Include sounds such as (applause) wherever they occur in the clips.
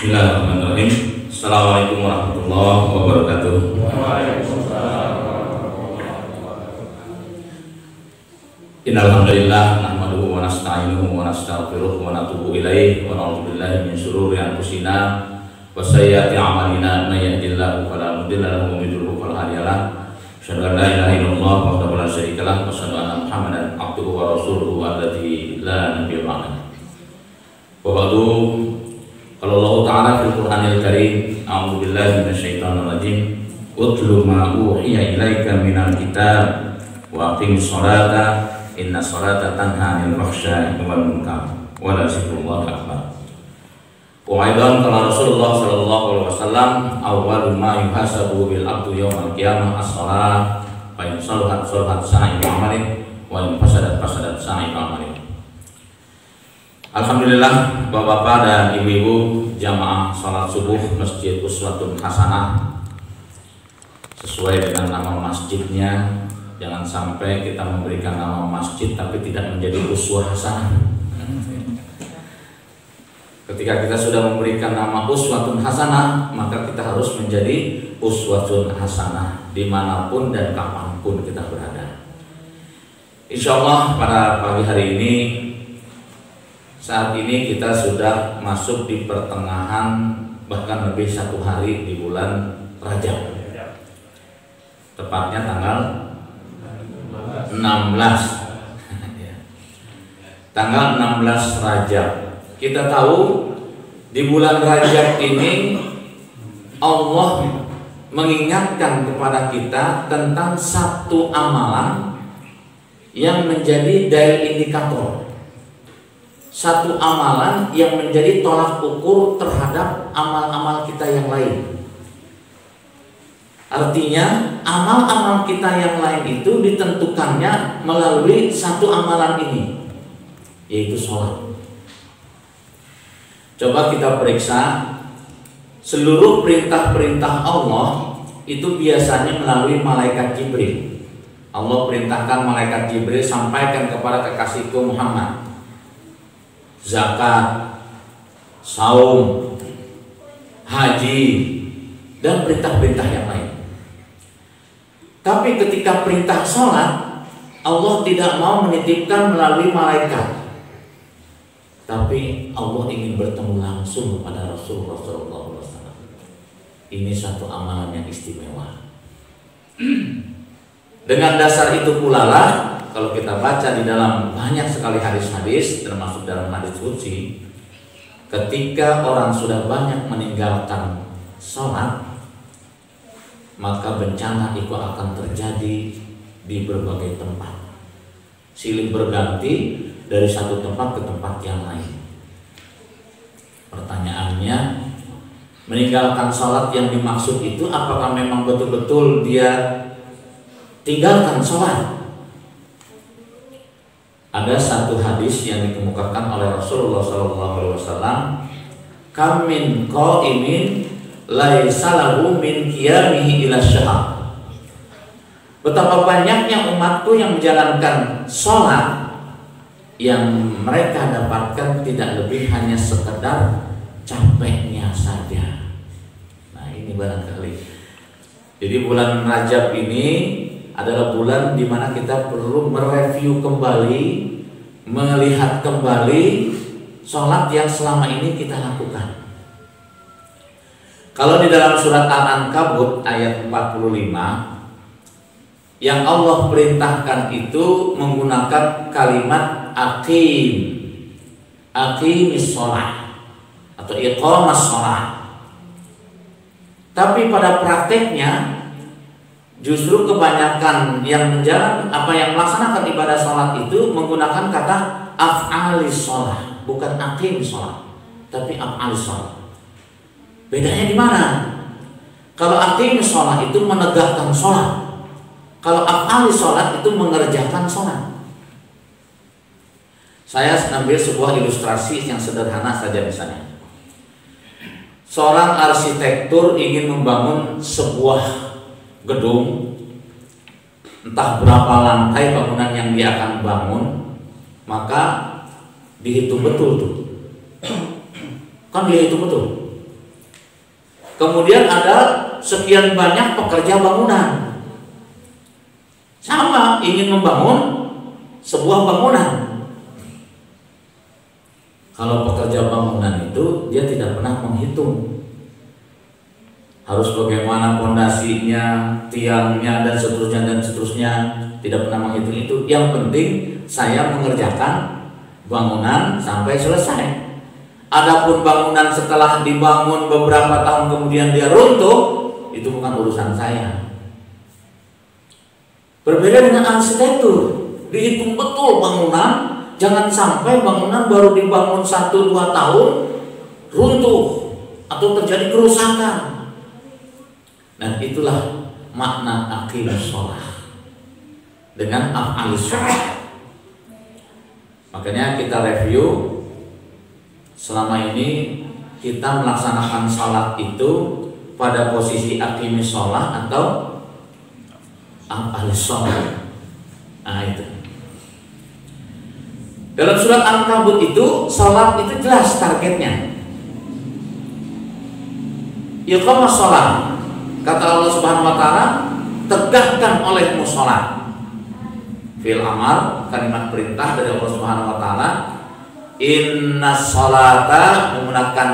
Bismillahirrahmanirrahim. Assalamualaikum warahmatullahi wabarakatuh. Innalhamdulillah nahmaduhu wa nasta'inuhu wa nastaghfiruh wa natubu ilaih wa na'udzu billahi min shururi anfusina wa sayyiati a'malina may yahdihillahu fala mudilla lahu wa may yudlil fala hadiya lahu. Asyhadu an la ilaha illallah wahdahu la syarika lah wa asyhadu anna Muhammadan abduhu wa rasuluhu alladzi la nabiyya ba'dahu. Wa ba'du Qala Allah Ta'ala fil Qur'anil Karim A'udzu billahi minasyaitonir rajim Utlu ma uhiya ilaika minal kitab wa aqimis sholata inna sholata tanha 'anil fahsya'i wal munkar wa la zikrullahi akbar. Wa aidan qala Rasulullah sallallahu alaihi wasallam awwalu ma yuhasabu bil abdu yaumal qiyamah as-shalah fa in salahat salahat sa'i amalin wa in fasadat fasadat sa'i amalin. Alhamdulillah Bapak-bapak dan ibu-ibu jamaah salat subuh Masjid Uswatun Hasanah. Sesuai dengan nama masjidnya jangan sampai kita memberikan nama masjid tapi tidak menjadi uswah hasanah. Ketika kita sudah memberikan nama uswatun hasanah maka kita harus menjadi uswatun hasanah di mana pun dan kapan pun kita berada. Insya Allah pada pagi hari ini saat ini kita sudah masuk di pertengahan bahkan lebih satu hari di bulan Rajab. Tepatnya tanggal 16. (laughs) tanggal 16 Rajab. Kita tahu di bulan Rajab ini Allah mengingatkan kepada kita tentang satu amalan yang menjadi dari indikator satu amalan yang menjadi tolak ukur terhadap amal-amal kita yang lain. Artinya, amal-amal kita yang lain itu ditentukannya melalui satu amalan ini, yaitu sholat. Coba kita periksa seluruh perintah-perintah Allah itu biasanya melalui malaikat Jibril. Allah perintahkan malaikat Jibril sampaikan kepada kekasihku Muhammad zakat, saum, haji, dan perintah-perintah yang lain. Tapi ketika perintah sholat, Allah tidak mau menitipkan melalui malaikat. Tapi Allah ingin bertemu langsung kepada Rasulullah SAW. Ini satu amalan yang istimewa. (clears throat) Dengan dasar itu pula lah kalau kita baca di dalam banyak sekali hadis-hadis termasuk dalam hadis suci ketika orang sudah banyak meninggalkan sholat maka bencana itu akan terjadi di berbagai tempat. Silih berganti dari satu tempat ke tempat yang lain. Pertanyaannya meninggalkan sholat yang dimaksud itu apakah memang betul-betul dia tinggalkan sholat ada satu hadis yang dikemukakan oleh Rasulullah SAW kamin qaimin laisa lahu min qiyamihi ila syahar Betapa banyaknya umatku yang menjalankan sholat yang mereka dapatkan tidak lebih hanya sekedar capeknya saja. Nah ini barangkali. Jadi bulan Rajab ini adalah bulan di mana kita perlu mereview kembali, melihat kembali sholat yang selama ini kita lakukan. Kalau di dalam surat Al-Ankabut ayat 45 yang Allah perintahkan itu menggunakan kalimat aqim aqimis sholat atau iqamas sholat tapi pada prakteknya justru kebanyakan yang menjalan apa yang melaksanakan ibadah sholat itu menggunakan kata af'alis sholat bukan aqim sholat tapi af'alis sholat bedanya di mana kalau aqim sholat itu menegakkan sholat kalau afali sholat itu mengerjakan sholat. Saya ambil sebuah ilustrasi yang sederhana saja misalnya. Seorang arsitektur ingin membangun sebuah gedung, entah berapa lantai bangunan yang dia akan bangun, maka dihitung betul tuh. Kan dia hitung betul. Kemudian ada sekian banyak pekerja bangunan. Sama ingin membangun sebuah bangunan. Kalau pekerja bangunan itu dia tidak pernah menghitung harus bagaimana pondasinya, tiangnya dan seterusnya dan seterusnya tidak pernah menghitung itu. Yang penting saya mengerjakan bangunan sampai selesai. Adapun bangunan setelah dibangun beberapa tahun kemudian dia runtuh, itu bukan urusan saya. Berbeda dengan arsitektur, dihitung betul bangunan, jangan sampai bangunan baru dibangun satu dua tahun runtuh atau terjadi kerusakan. Dan itulah makna akhir sholat dengan af'al sholat. Makanya kita review. Selama ini kita melaksanakan sholat itu pada posisi akimis sholat atau ahli sholat nah itu. Dalam surat Al-Kabut itu sholat itu jelas targetnya. Iqamah sholat kata Allah Subhanahu Wa Taala tegakkan olehmu sholat. Fil amar kalimat perintah dari Allah Subhanahu Wa Taala Inna salata menggunakan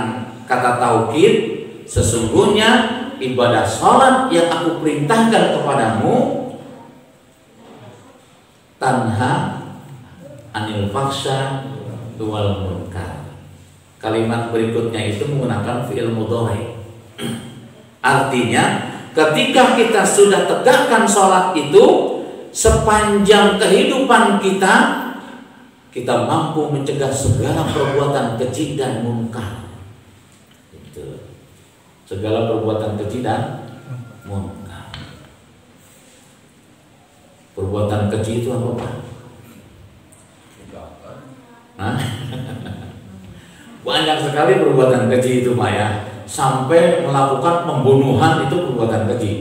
kata taukid Sesungguhnya ibadah salat yang aku perintahkan kepadamu Tanha anil faksa wal munkar. Kalimat berikutnya itu menggunakan fi'il mudhari Artinya ketika kita sudah tegakkan sholat itu Sepanjang kehidupan kita kita mampu mencegah segala perbuatan keji dan munkar. Itu. Segala perbuatan keji dan munkar. Perbuatan keji itu apa Pak? (laughs) Banyak sekali perbuatan keji itu Pak ya. Sampai melakukan pembunuhan itu perbuatan keji.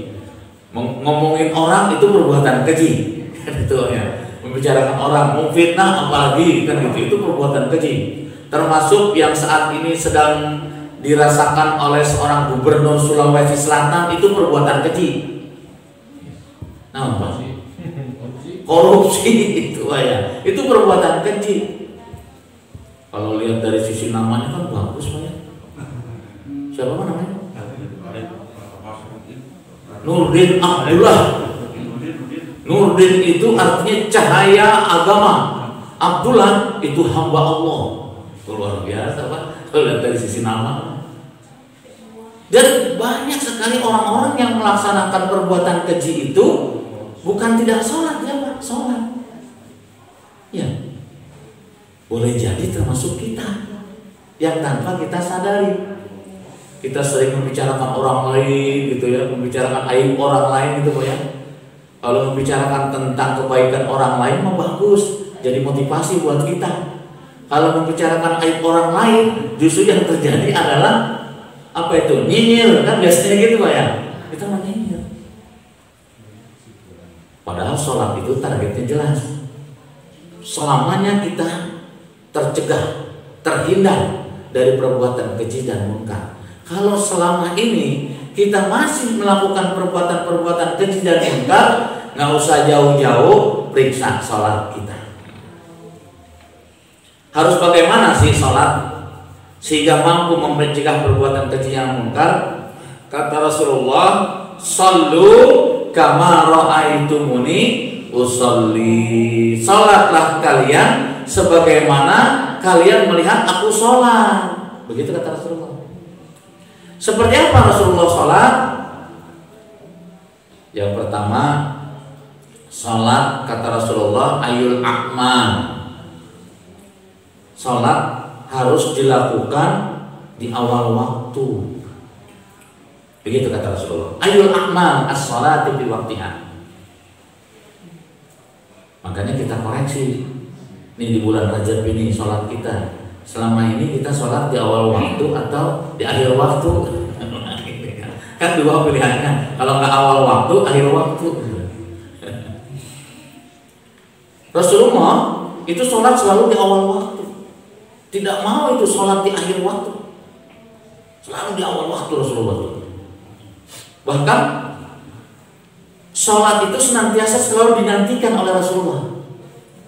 Ngomongin orang itu perbuatan keji. (laughs) itu ya membicarakan orang, memfitnah apalagi kan gitu. Itu perbuatan keji. Termasuk yang saat ini sedang dirasakan oleh seorang gubernur Sulawesi Selatan itu perbuatan keji. Nah, apa? (laughs) Korupsi itu ya. Itu perbuatan keji. Kalau lihat dari sisi namanya kan ya. Siapa namanya? Nurdin Abdullah Nurdin itu artinya cahaya agama. Abdullah itu hamba Allah. Luar biasa Pak. Kalau dari sisi nama. Dan banyak sekali orang-orang yang melaksanakan perbuatan keji itu bukan tidak sholat ya Pak, sholat. Ya, boleh jadi termasuk kita yang tanpa kita sadari. Kita sering membicarakan orang lain gitu ya, membicarakan aib orang lain gitu Pak ya kalau membicarakan tentang kebaikan orang lain mah bagus, jadi motivasi buat kita. Kalau membicarakan aib orang lain, justru yang terjadi adalah apa itu? Nyinyir kan biasanya gitu Pak ya. Kita mah nyinyir. Padahal sholat itu targetnya jelas. Selamanya kita tercegah, terhindar dari perbuatan keji dan munkar. Kalau selama ini kita masih melakukan perbuatan-perbuatan keji dan munkar, nggak usah jauh-jauh periksa sholat kita. Harus bagaimana sih sholat sehingga mampu mencegah perbuatan keji yang mungkar? Kata Rasulullah, "Sallu kama ra'aitumuni usolli." Salatlah kalian sebagaimana kalian melihat aku sholat. Begitu kata Rasulullah. Seperti apa Rasulullah sholat? Yang pertama Salat kata Rasulullah ayul akmal. Salat harus dilakukan di awal waktu. Begitu kata Rasulullah. Ayul akmal as-salati fi waktiha. Makanya kita koreksi. Ini di bulan Rajab ini sholat kita. Selama ini kita sholat di awal waktu atau di akhir waktu. (laughs) kan dua pilihannya. Kalau nggak awal waktu, akhir waktu. (laughs) Rasulullah itu sholat selalu di awal waktu. Tidak mau itu sholat di akhir waktu. Selalu di awal waktu Rasulullah. Bahkan sholat itu senantiasa selalu dinantikan oleh Rasulullah.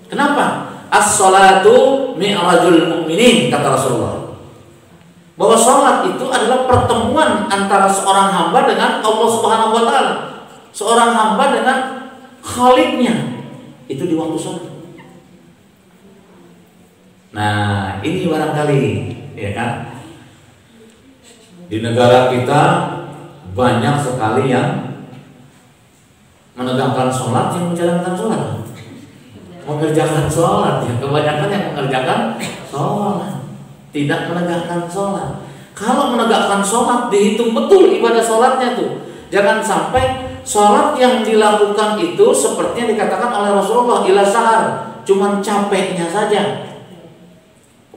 Kenapa? As-salatu mi'rajul mu'minin kata Rasulullah. Bahwa sholat itu adalah pertemuan antara seorang hamba dengan Allah Subhanahu wa taala. Seorang hamba dengan khaliknya. Itu di waktu sholat. Nah, ini barangkali ya kan? Di negara kita banyak sekali yang menegakkan sholat yang menjalankan sholat mengerjakan sholat ya. Kebanyakan yang mengerjakan sholat. Tidak menegakkan sholat. Kalau menegakkan sholat dihitung betul ibadah sholatnya tuh. Jangan sampai sholat yang dilakukan itu seperti yang dikatakan oleh Rasulullah ila sahar. Cuman capeknya saja.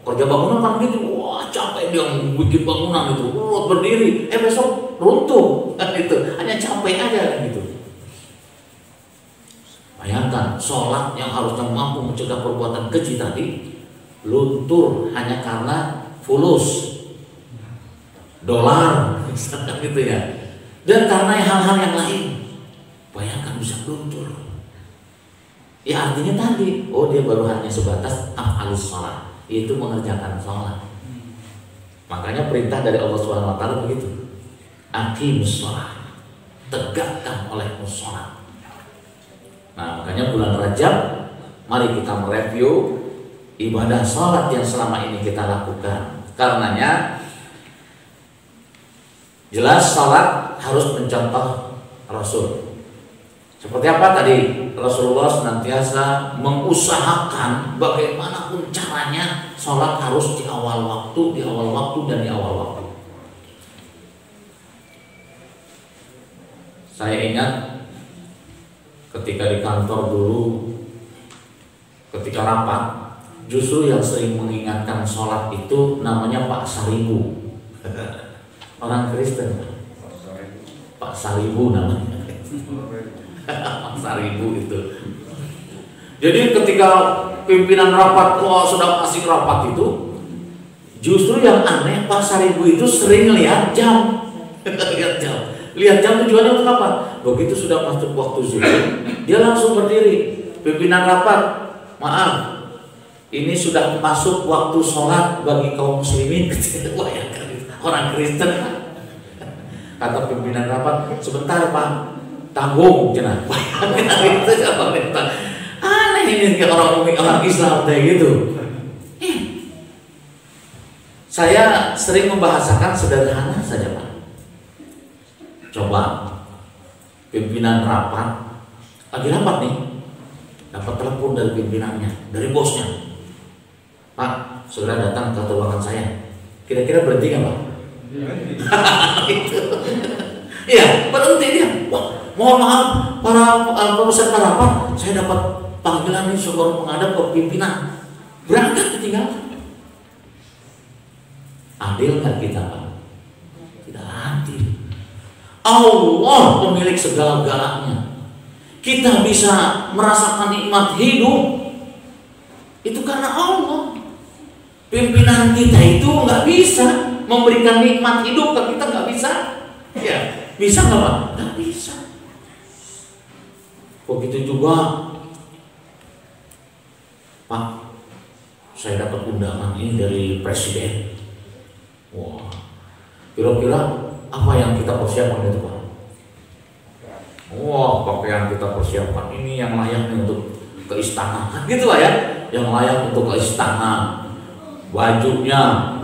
Kerja bangunan kan gitu. Wah capek dia bikin bangunan itu. Berdiri. Eh besok runtuh. (laughs) Itu hanya capek aja gitu Bayangkan sholat yang harusnya mampu mencegah perbuatan keji tadi luntur hanya karena fulus. Dolar (laughs) gitu ya. Dan karena hal-hal yang lain. Bayangkan bisa luntur. Ya artinya tadi oh dia baru hanya sebatas afalus sholat. Itu mengerjakan sholat. Makanya perintah dari Allah swt begitu. Akimus sholat. Tegakkan oleh sholat Nah, makanya bulan Rajab mari kita mereview ibadah sholat yang selama ini kita lakukan. Karenanya jelas sholat harus mencontoh Rasul. Seperti apa tadi Rasulullah senantiasa mengusahakan bagaimanapun caranya sholat harus di awal waktu, di awal waktu dan di awal waktu. Saya ingat ketika di kantor dulu ketika rapat justru yang sering mengingatkan sholat itu namanya Pak Saribu. Orang Kristen. Pak Saribu namanya. Pak Saribu itu. Jadi ketika pimpinan rapat wah sudah masih rapat itu justru yang aneh Pak Saribu itu sering lihat jam. (laughs) Lihat jam Lihat jam tujuannya untuk apa? Begitu sudah masuk waktu zuhur, dia langsung berdiri. Pimpinan rapat, maaf, ini sudah masuk waktu sholat bagi kaum muslimin. (laughs) orang Kristen. Kata pimpinan rapat, sebentar pak, tanggung jenah. (laughs) itu Aneh ini orang orang Islam kayak gitu. Eh. Saya sering membahasakan sederhana saja pak coba pimpinan rapat lagi rapat nih dapat telepon dari pimpinannya dari bosnya pak segera datang ke ruangan saya kira-kira berhenti nggak pak Iya, (laughs) berhenti dia. Wah, mohon maaf para uh, peserta rapat, saya dapat panggilan ini suruh menghadap ke pimpinan. Berangkat ketinggalan. Adil nggak kita pak? Tidak adil. Allah pemilik segala-galanya. Kita bisa merasakan nikmat hidup itu karena Allah. Pimpinan kita itu nggak bisa memberikan nikmat hidup ke kita nggak bisa. Ya, bisa nggak pak? Nggak bisa. Begitu juga, Pak, saya dapat undangan ini dari presiden. Wah, kira-kira apa yang kita persiapkan itu Pak? Wah, pakaian kita persiapkan ini yang layak untuk ke istana, gitu lah ya, yang layak untuk ke istana, bajunya,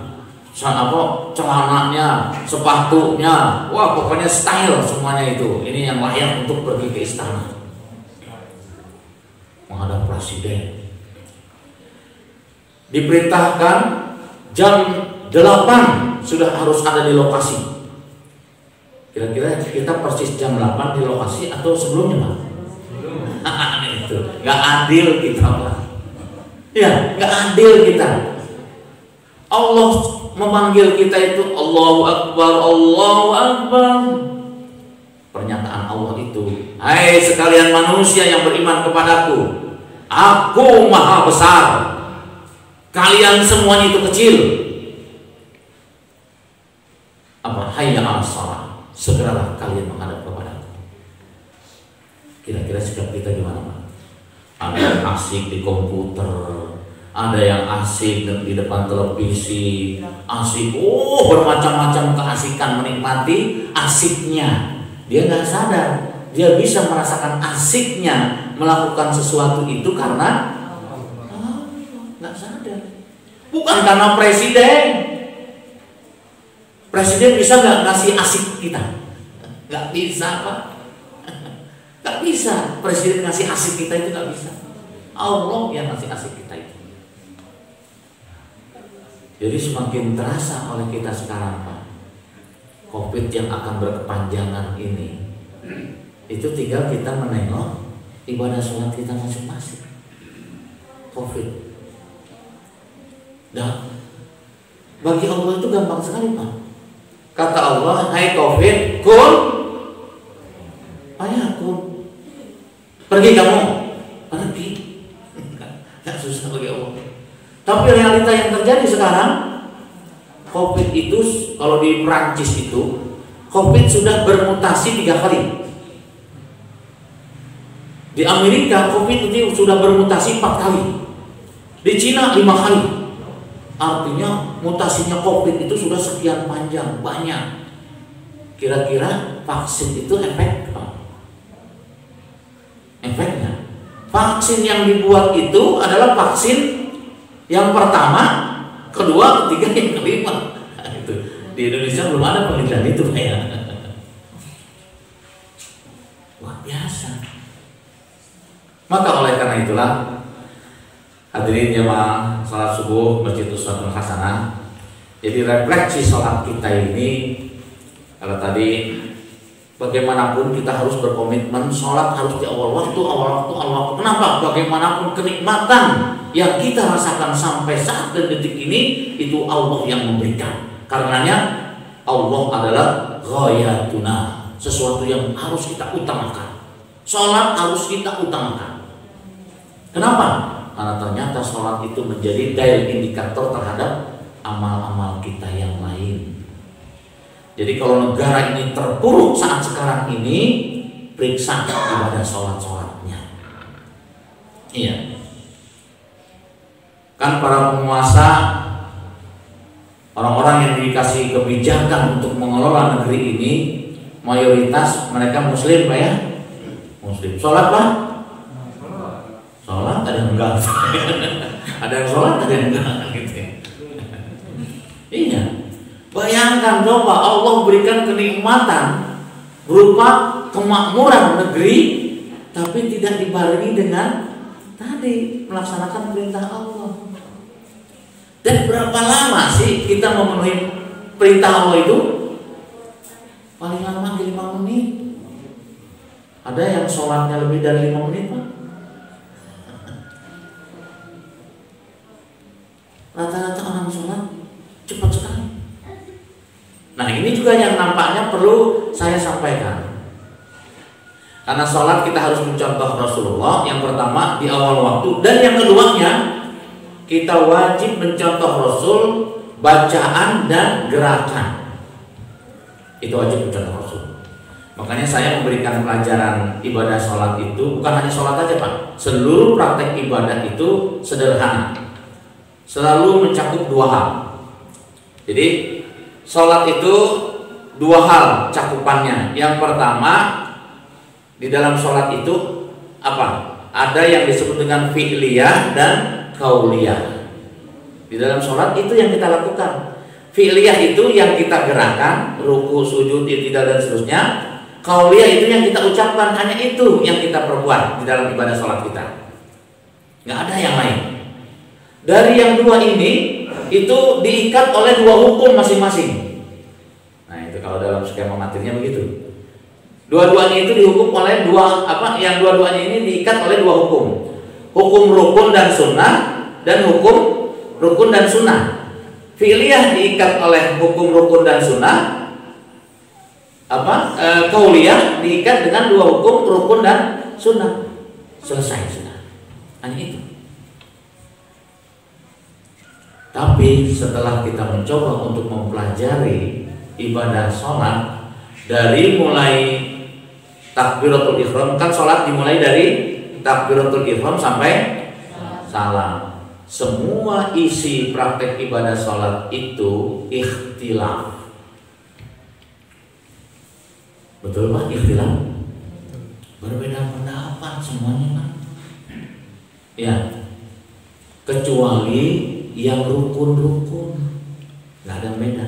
apa celananya, sepatunya, wah pokoknya style semuanya itu, ini yang layak untuk pergi ke istana, menghadap presiden. Diperintahkan jam 8 sudah harus ada di lokasi Kira-kira kita persis jam 8 di lokasi atau sebelumnya Pak? (laughs) itu nggak adil kita Pak. Ya, nggak adil kita. Allah memanggil kita itu Allahu Akbar, Allahu Akbar. Pernyataan Allah itu, Hai sekalian manusia yang beriman kepadaku, Aku maha besar. Kalian semuanya itu kecil. Apa? Hayya segeralah kalian menghadap kepada aku. Kira-kira sikap kita gimana Pak? Ada yang asik di komputer, ada yang asik di depan televisi, asik, oh bermacam-macam keasikan menikmati asiknya. Dia nggak sadar, dia bisa merasakan asiknya melakukan sesuatu itu karena nggak sadar. Bukan karena presiden. Presiden bisa nggak ngasih asik kita? Nggak bisa pak. (laughs) Gak bisa presiden ngasih asik kita itu gak bisa. Allah yang ngasih asik kita itu. Jadi semakin terasa oleh kita sekarang Pak Covid yang akan berkepanjangan ini Itu tinggal kita menengok ibadah sholat kita masing-masing Covid Nah bagi Allah itu gampang sekali Pak Kata Allah, hai Covid, kun Ayah kun Pergi kamu, pergi. Gak susah bagi Allah. Tapi realita yang terjadi sekarang, COVID itu kalau di Prancis itu, COVID sudah bermutasi tiga kali. Di Amerika COVID itu sudah bermutasi empat kali. Di Cina lima kali. Artinya mutasinya COVID itu sudah sekian panjang, banyak. Kira-kira vaksin itu efek efeknya. Vaksin yang dibuat itu adalah vaksin yang pertama, kedua, ketiga, yang kelima. (laughs) itu di Indonesia belum ada penelitian itu ya. (laughs) Luar biasa. Maka oleh karena itulah hadirin jemaah salat subuh Masjid Uswatul Hasanah. Jadi refleksi sholat kita ini kalau tadi Bagaimanapun kita harus berkomitmen sholat harus di awal waktu, awal waktu, awal waktu. Kenapa? Bagaimanapun kenikmatan yang kita rasakan sampai saat dan detik ini itu Allah yang memberikan. Karenanya Allah adalah ghayatuna, sesuatu yang harus kita utamakan. Sholat harus kita utamakan. Kenapa? Karena ternyata sholat itu menjadi daya indikator terhadap amal-amal kita yang lain. Jadi kalau negara ini terpuruk saat sekarang ini, periksa ibadah sholat-sholatnya. Iya. Kan para penguasa, orang-orang yang dikasih kebijakan untuk mengelola negeri ini, mayoritas mereka muslim pak ya? Muslim. Sholat pak? Sholat ada yang enggak. (laughs) ada yang sholat, ada yang enggak. Gitu. Ya. Iya. Bayangkan coba Allah berikan kenikmatan berupa kemakmuran negeri tapi tidak dibarengi dengan tadi melaksanakan perintah Allah. Dan berapa lama sih kita memenuhi perintah Allah itu? Paling lama di lima menit. Ada yang sholatnya lebih dari lima menit pak? Rata-rata orang sholat cepat sekali. Nah ini juga yang nampaknya perlu saya sampaikan. Karena sholat kita harus mencontoh Rasulullah Yang pertama di awal waktu. Dan yang keduanya Kita wajib mencontoh Rasul Bacaan dan gerakan. Itu wajib mencontoh Rasul. Makanya saya memberikan pelajaran ibadah sholat itu Bukan hanya sholat aja Pak. Seluruh praktek ibadah itu sederhana Selalu mencakup dua hal Jadi Sholat itu dua hal cakupannya. Yang pertama di dalam sholat itu apa? Ada yang disebut dengan fi'liyah dan kauliyah. Di dalam sholat itu yang kita lakukan. Fi'liyah itu yang kita gerakan, ruku, sujud, tidak dan seterusnya. Kauliyah itu yang kita ucapkan, hanya itu yang kita perbuat di dalam ibadah sholat kita. Nggak ada yang lain. Dari yang dua ini itu diikat oleh dua hukum masing-masing. Nah itu kalau dalam skema materinya begitu. Dua-duanya itu dihukum oleh dua apa? Yang dua-duanya ini diikat oleh dua hukum. Hukum rukun dan sunnah dan hukum rukun dan sunnah. Fi'liyah diikat oleh hukum rukun dan sunnah. Apa? E, kauliyah diikat dengan dua hukum rukun dan sunnah. Selesai sudah. Hanya itu. Tapi setelah kita mencoba untuk mempelajari ibadah sholat, dari mulai takbiratul ihram kan sholat dimulai dari takbiratul ihram sampai salam. Semua isi praktek ibadah sholat itu ikhtilaf. Betul pak? Ikhtilaf? Berbeda pendapat semuanya kan ya. Kecuali yang rukun-rukun. Nggak ada beda.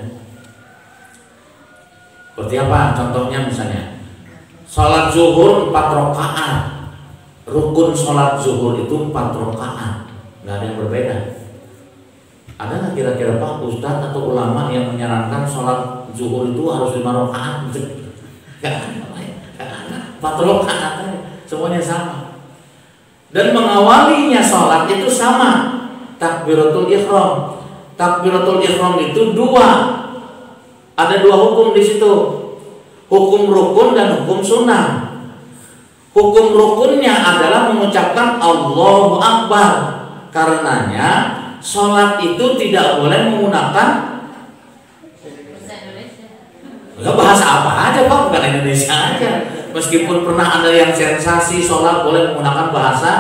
Seperti apa? Contohnya misalnya. Sholat zuhur empat rakaat. Rukun sholat zuhur itu empat rakaat. Nggak ada yang berbeda. Ada nggak kira-kira pak ustadz atau ulama yang menyarankan sholat zuhur itu harus lima rakaat? Nggak ada empat rakaat semuanya sama. Dan mengawalinya sholat itu sama takbiratul ihram. Takbiratul ihram itu dua. Ada dua hukum di situ. Hukum rukun dan hukum sunnah. Hukum rukunnya adalah mengucapkan Allahu Akbar. Karenanya sholat itu tidak boleh menggunakan ya bahasa apa aja pak? Bukan Indonesia aja. Meskipun pernah ada yang sensasi sholat boleh menggunakan bahasa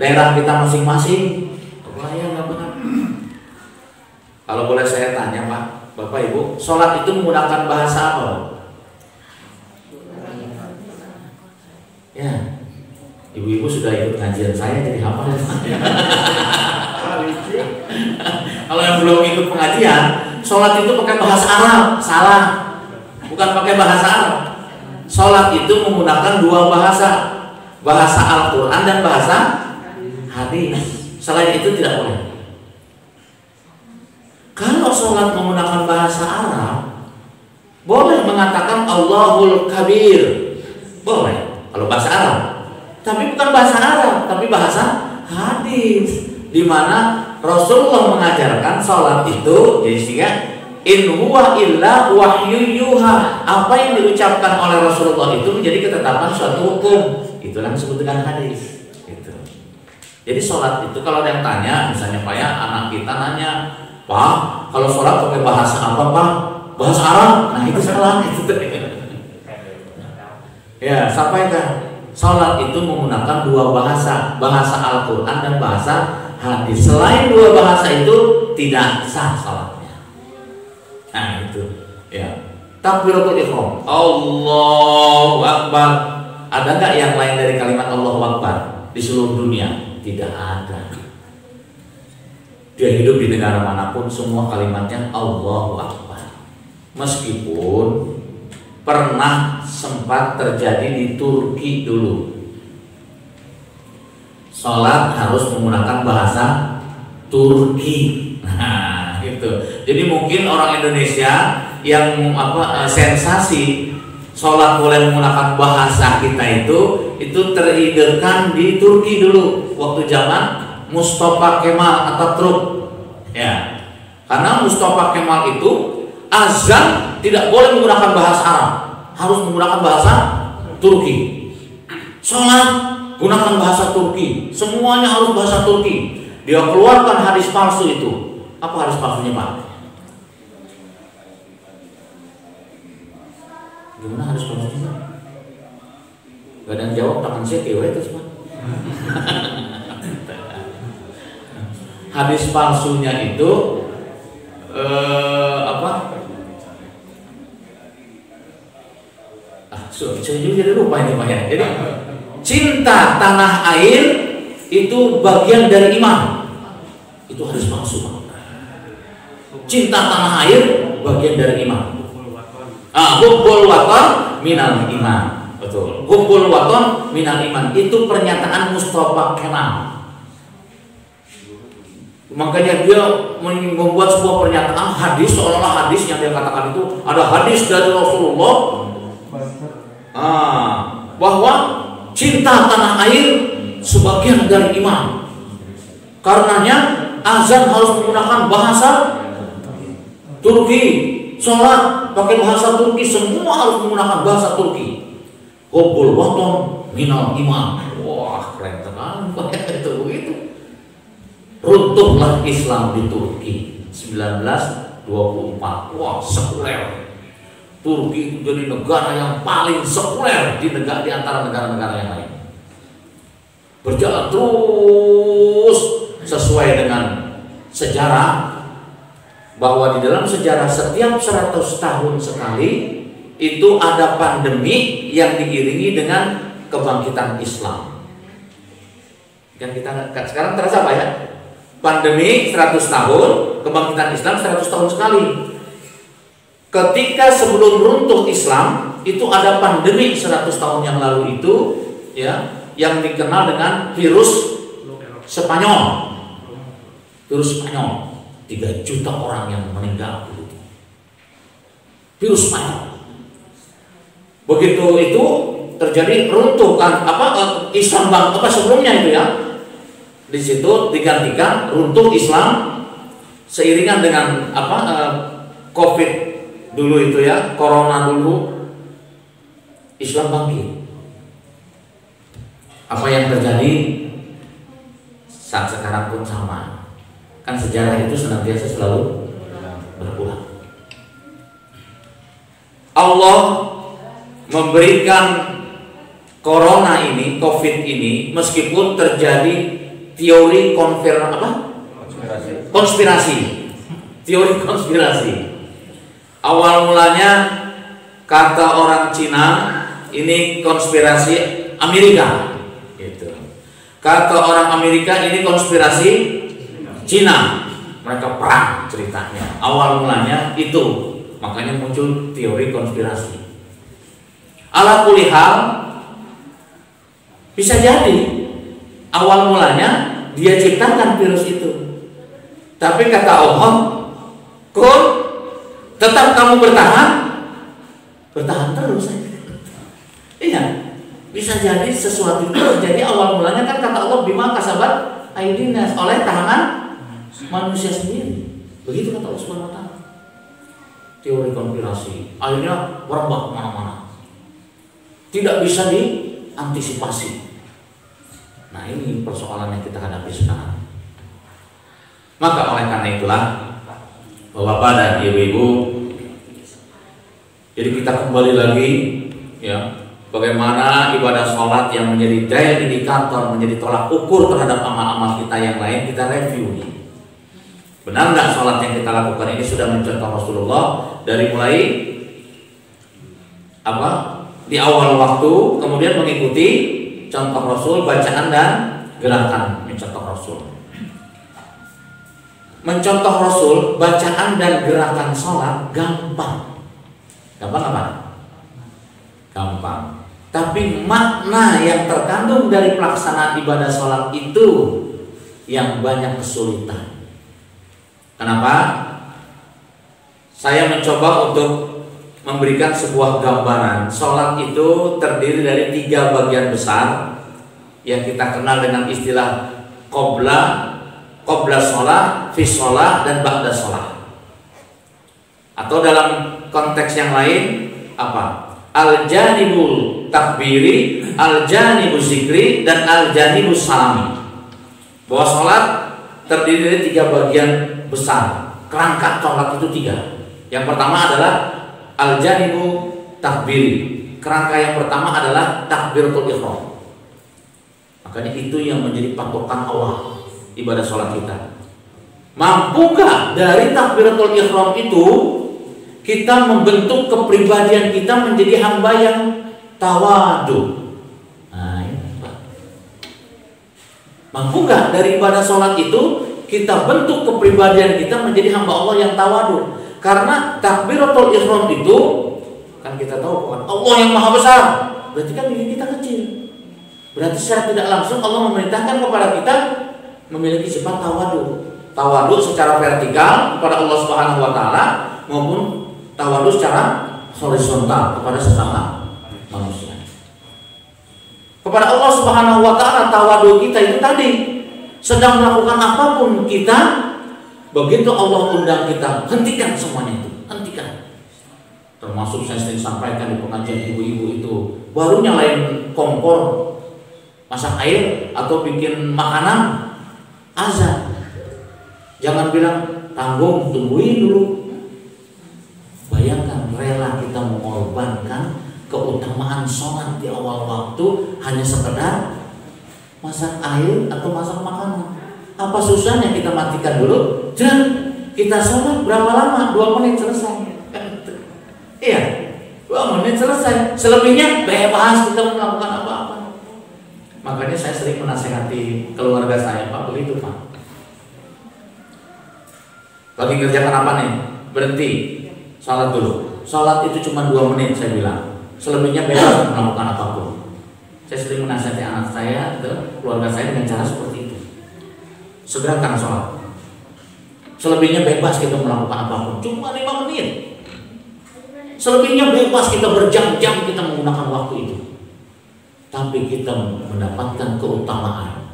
daerah kita masing-masing kalau boleh saya tanya pak bapak ibu sholat itu menggunakan bahasa apa ya ibu-ibu sudah ikut kajian saya jadi apa kalau yang belum ikut pengajian sholat itu pakai bahasa Arab salah. Bukan pakai bahasa Arab. Sholat itu menggunakan dua bahasa Bahasa Al-Quran dan bahasa hadis. Selain itu tidak boleh Kalau sholat menggunakan bahasa Arab Boleh mengatakan Allahul Kabir. Boleh Kalau bahasa Arab. Tapi bukan bahasa Arab Tapi bahasa hadis Di mana Rasulullah mengajarkan sholat itu Jadi sehingga in huwa illa wahyu yuha. Apa yang diucapkan oleh Rasulullah itu menjadi ketetapan suatu hukum. Itulah yang disebut dengan hadis itu jadi sholat itu kalau ada yang tanya misalnya pak ya anak kita nanya pak kalau sholat pakai bahasa apa pak bahasa Arab nah itu salah (laughs) itu ya sampaikan sholat itu menggunakan dua bahasa bahasa Al-Quran dan bahasa hadis selain dua bahasa itu tidak sah sholat Nah itu ya. Takbiratul ihram. Allahu akbar. Ada nggak yang lain dari kalimat Allahu akbar di seluruh dunia? Tidak ada. Dia hidup di negara mana pun semua kalimatnya Allahu akbar. Meskipun pernah sempat terjadi di Turki dulu. Sholat harus menggunakan bahasa Turki. (laughs) Nah, gitu. Jadi mungkin orang Indonesia yang apa eh, sensasi sholat boleh menggunakan bahasa kita itu itu teridekan di Turki dulu waktu zaman Mustafa Kemal Atatürk ya. Karena Mustafa Kemal itu azan tidak boleh menggunakan bahasa Arab. Harus menggunakan bahasa Turki. Sholat gunakan bahasa Turki. Semuanya harus bahasa Turki. Dia keluarkan hadis palsu itu. Apa harus palsunya Pak? Gimana harus palsunya? Gak ada yang jawab tangan saya kewe itu Pak. Hadis palsunya itu eh, apa? Ah, so, jadi lupa ini Pak ya. Jadi cinta tanah air itu bagian dari iman. Itu hadis palsu cinta tanah air bagian dari iman. Ah, hubbul waton minal iman. Betul. Hubbul waton minal iman itu pernyataan Mustafa Kemal. Makanya dia membuat sebuah pernyataan hadis seolah-olah hadis yang dia katakan itu ada hadis dari Rasulullah. Ah, bahwa cinta tanah air sebagian dari iman. Karenanya azan harus menggunakan bahasa Turki sholat pakai bahasa Turki semua harus menggunakan bahasa Turki. Hubul waton minal iman. Wah keren sekali (laughs) runtuhlah Islam di Turki 1924 wah sekuler Turki itu jadi negara yang paling sekuler di negara di antara negara-negara yang lain. Berjalan terus sesuai dengan sejarah bahwa di dalam sejarah setiap 100 tahun sekali itu ada pandemi yang diiringi dengan kebangkitan Islam. Kan kita sekarang terasa apa ya? Pandemi 100 tahun, kebangkitan Islam 100 tahun sekali. Ketika sebelum runtuh Islam itu ada pandemi 100 tahun yang lalu itu ya yang dikenal dengan virus Spanyol. Virus Spanyol. 3 juta orang yang meninggal. Virus Spanyol. Begitu itu terjadi runtuh kan apa eh, Islam bang apa sebelumnya itu ya di situ digantikan runtuh Islam seiringan dengan apa eh, COVID dulu itu ya, corona dulu, Islam bangkit. Apa yang terjadi saat sekarang pun sama. Kan sejarah itu senantiasa selalu berulang. Allah memberikan corona ini, covid ini, meskipun terjadi teori konfir apa? Konspirasi. Konspirasi. Teori konspirasi. Awal mulanya kata orang Cina ini konspirasi Amerika. Gitu. Kata orang Amerika ini konspirasi Cina. Mereka perang ceritanya. Awal mulanya itu. Makanya muncul teori konspirasi. Ala kulihal bisa jadi awal mulanya dia ciptakan virus itu. Tapi kata Allah, kun tetap kamu bertahan. Bertahan terus iya bisa jadi sesuatu itu jadi awal mulanya kan kata Allah bima kasabat aidinas oleh tangan manusia sendiri. Begitu kata Allah Subhanahu wa teori konspirasi. Akhirnya merebak ke mana-mana. Tidak bisa diantisipasi nah ini persoalan yang kita hadapi sekarang maka oleh karena itulah Bapak dan Ibu-ibu jadi kita kembali lagi ya bagaimana ibadah sholat yang menjadi daya indikator, menjadi tolak ukur terhadap amal-amal kita yang lain kita review nih. Benar nggak sholat yang kita lakukan ini sudah mencontoh Rasulullah dari mulai apa di awal waktu kemudian mengikuti contoh Rasul bacaan dan gerakan mencontoh Rasul. Mencontoh Rasul bacaan dan gerakan sholat gampang Gampang apa? Gampang. Tapi makna yang terkandung dari pelaksanaan ibadah sholat itu yang banyak kesulitan. Kenapa? Saya mencoba untuk memberikan sebuah gambaran. Sholat itu terdiri dari tiga bagian besar yang kita kenal dengan istilah qobla, qobla sholat, fi sholat, dan ba'da sholat. Atau dalam konteks yang lain apa? Al janibul takbiri, al janibul zikri dan al janibul salami. Bahwa sholat terdiri dari tiga bagian besar. Kerangka sholat itu tiga. Yang pertama adalah al janibu takbiri. Kerangka yang pertama adalah takbiratul ihram. Makanya itu yang menjadi patokan awal ibadah sholat kita. Mampukah dari takbiratul ihram itu kita membentuk kepribadian kita menjadi hamba yang tawadu. Nah, Pak. Mampu dari ibadah sholat itu kita bentuk kepribadian kita menjadi hamba Allah yang tawadu? Karena takbiratul ihram itu kan kita tahu bukan Allah yang maha besar. Berarti kan diri kita kecil. Berarti secara tidak langsung Allah memerintahkan kepada kita memiliki sifat tawadu. Tawadu secara vertikal kepada Allah Subhanahu wa taala maupun tawadu secara horizontal kepada sesama manusia. Kepada Allah Subhanahu wa taala tawadu kita itu tadi sedang melakukan apa pun kita begitu Allah undang kita hentikan semuanya itu hentikan termasuk saya sering sampaikan di pengajian ibu-ibu itu baru nyalain kompor masak air atau bikin makanan azan jangan bilang tanggung tungguin dulu Bayangkan rela kita mau keutamaan sholat di awal waktu hanya sekedar masak air atau masak makanan. Apa susahnya kita matikan dulu? Jangan kita sholat berapa lama? Dua menit selesai. Iya, dua menit selesai. Selebihnya bebas kita melakukan apa-apa. Makanya saya sering menasehati keluarga saya, Pak, begitu Pak. Lagi kerjakan apa nih? Berhenti, sholat dulu. Sholat itu cuma dua menit saya bilang. Selebihnya bebas melakukan apa pun. Saya sering menasihati anak saya, keluarga saya dengan cara seperti itu. Segerakan sholat. Selebihnya bebas kita melakukan apa pun, cuma lima menit. Selebihnya bebas kita berjam-jam kita menggunakan waktu itu. Tapi kita mendapatkan keutamaan,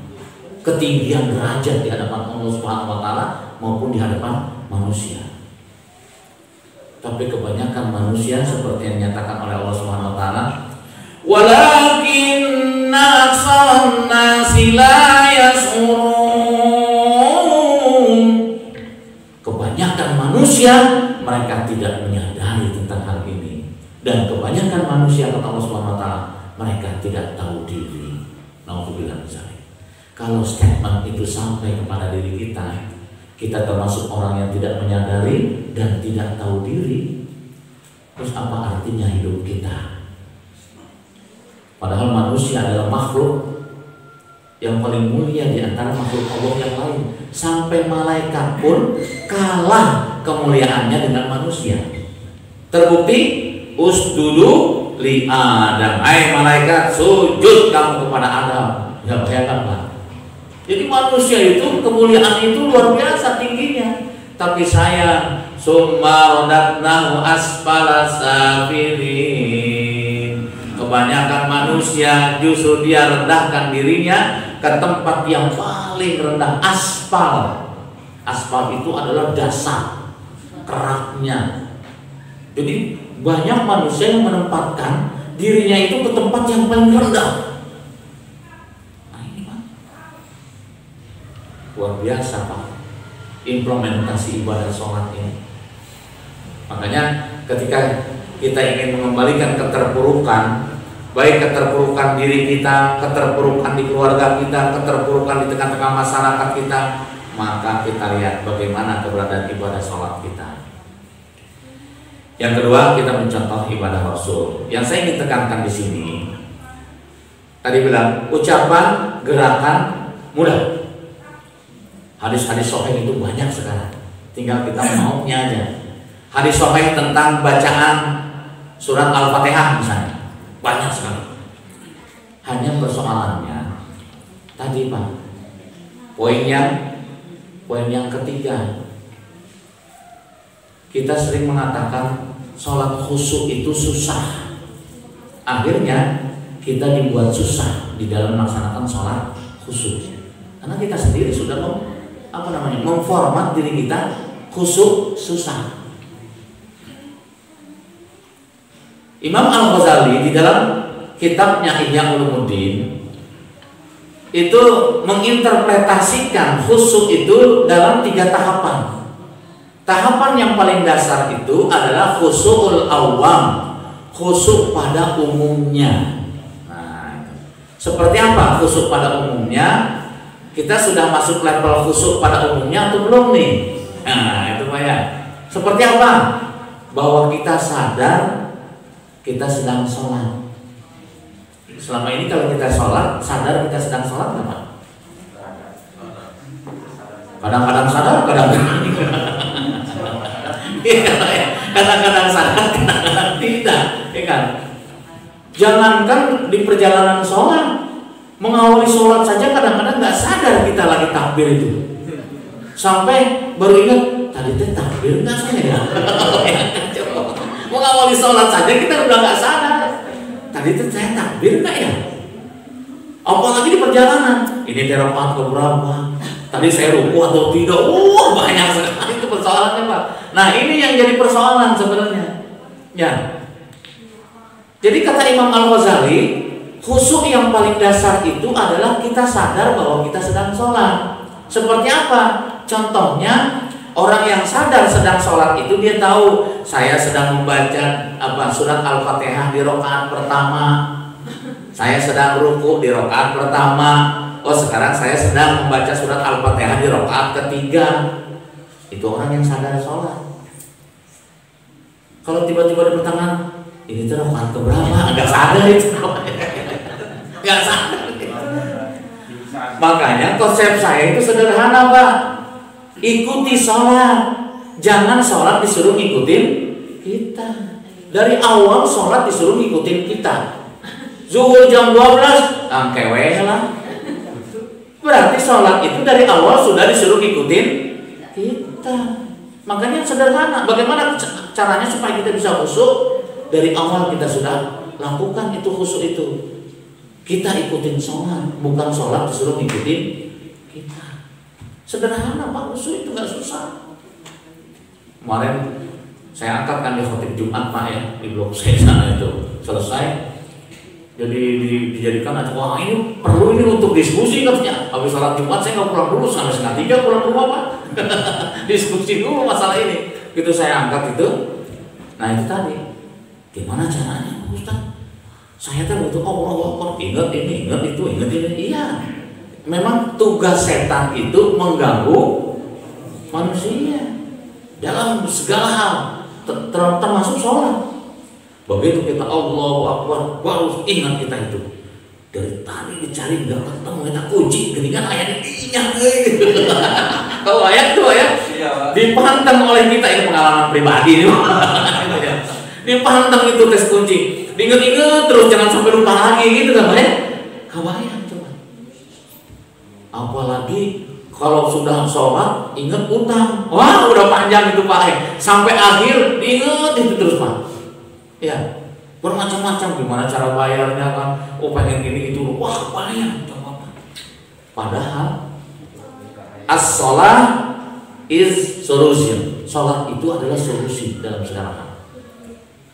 ketinggian derajat di hadapan Allah Subhanahu wa taala maupun di hadapan manusia. Tapi kebanyakan manusia seperti yang dinyatakan oleh Allah Subhanahu wa taala, "Walakinna aktsaran nasi la manusia mereka tidak menyadari tentang hal ini dan kebanyakan manusia kata Allah taala mereka tidak tahu diri. Nauzubillah Kalau statement itu sampai kepada diri kita, kita termasuk orang yang tidak menyadari dan tidak tahu diri. Terus apa artinya hidup kita? Padahal manusia adalah makhluk yang paling mulia di antara makhluk Allah yang lain. Sampai malaikat pun kalah kemuliaannya dengan manusia. Terbukti usdudu li Adam. Hai malaikat sujud kamu kepada Adam. Ya bayangkan. Jadi manusia itu kemuliaan itu luar biasa tingginya. Tapi saya summa asfala safilin. Kebanyakan manusia justru dia rendahkan dirinya ke tempat yang paling rendah aspal. Aspal itu adalah dasar keraknya. Jadi banyak manusia yang menempatkan dirinya itu ke tempat yang paling rendah luar biasa Pak implementasi ibadah sholat ini makanya ketika kita ingin mengembalikan keterpurukan baik keterpurukan diri kita keterpurukan di keluarga kita keterpurukan di tengah-tengah masyarakat kita maka kita lihat bagaimana keberadaan ibadah sholat kita yang kedua kita mencontoh ibadah Rasul yang saya ingin tekankan di sini tadi bilang ucapan gerakan mudah Hadis-hadis sahih itu banyak sekarang. Tinggal kita maunya aja. Hadis sahih tentang bacaan surat Al-Fatihah misalnya. Banyak sekali. Hanya persoalannya tadi Pak. Poin yang poin yang ketiga. Kita sering mengatakan sholat khusyuk itu susah. Akhirnya kita dibuat susah di dalam melaksanakan sholat khusyuk. Karena kita sendiri sudah mau apa namanya memformat diri kita khusyuk susah. Imam Al Ghazali di dalam kitabnya Ihya Ulumuddin itu menginterpretasikan khusyuk itu dalam tiga tahapan. Tahapan yang paling dasar itu adalah khusyukul awam, khusyuk pada umumnya. Nah, seperti apa khusyuk pada umumnya? kita sudah masuk level khusyuk pada umumnya atau belum nih? Nah, itu Pak ya. Seperti apa? Bahwa kita sadar kita sedang sholat. Selama ini kalau kita sholat, sadar kita sedang sholat nggak Pak? Kadang-kadang sadar, kadang-kadang (laughs) iya, ya. kadang-kadang sadar, kadang-kadang tidak, ya kan? Jangankan di perjalanan sholat, mengawali sholat saja kadang-kadang nggak sadar kita lagi takbir itu sampai baru ingat tadi takbir nggak saya ya (laughs) mengawali sholat saja kita udah nggak sadar. Tadi teh saya takbir nggak ya? Apalagi di perjalanan. Ini terapat berapa tadi saya ruku atau tidak? Wah banyak sekali itu persoalannya pak. Nah ini yang jadi persoalan sebenarnya. Ya. Jadi kata Imam Al Ghazali Khusyuk yang paling dasar itu adalah kita sadar bahwa kita sedang sholat. Seperti apa? Contohnya orang yang sadar sedang sholat itu dia tahu saya sedang membaca apa surat al-fatihah di rokaat pertama. Saya sedang ruku di rokaat pertama. Oh sekarang saya sedang membaca surat al-fatihah di rokaat ketiga. Itu orang yang sadar sholat. Kalau tiba-tiba ada pertanyaan ini tuh rokaat keberapa? Nggak sadar itu. (laughs) Nggak sadar. Makanya konsep saya itu sederhana pak ikuti sholat. Jangan sholat disuruh ngikutin kita. Dari awal sholat disuruh ngikutin kita. Zuhur jam 12 angkewe lah. Berarti sholat itu dari awal sudah disuruh ngikutin kita. Makanya sederhana bagaimana caranya supaya kita bisa khusyuk? Dari awal kita sudah lakukan itu khusyuk itu. Kita ikutin sholat bukan sholat disuruh ngikutin Sederhana Pak usul itu nggak susah. Kemarin saya angkat kan di khotib Jumat Pak ya di blok saya sana itu selesai. Jadi di, dijadikan aja wah ini perlu ini untuk diskusi katanya. Habis sholat Jumat saya nggak pulang dulu sampai setengah tiga pulang rumah Pak. (laughs) diskusi dulu masalah ini. Itu saya angkat itu. Nah itu tadi gimana caranya Ustaz? Saya tuh butuh oh, oh, oh, ingat ini, ingat itu, ingat ini. Iya, memang tugas setan itu mengganggu manusia dalam segala hal ter termasuk sholat. Begitu kita Allah Akbar baru ingat kita itu. Dari tadi dicari nggak ketemu kita kunci ketika ayat ingat (laughs) tahu ayat itu ayat iya, dipantang oleh kita ini pengalaman pribadi ini. (laughs) Dipantang itu tes kunci. Diinget-inget terus jangan sampai lupa lagi gitu kan ya? Kawayan Apalagi kalau sudah sholat ingat utang. Wah udah panjang itu Pak. Sampai akhir ingat itu terus Pak. Ya bermacam-macam gimana cara bayarnya kan. Oh pengen ini itu. Wah coba Padahal as-sholat is solution. Sholat itu adalah solusi dalam segala hal.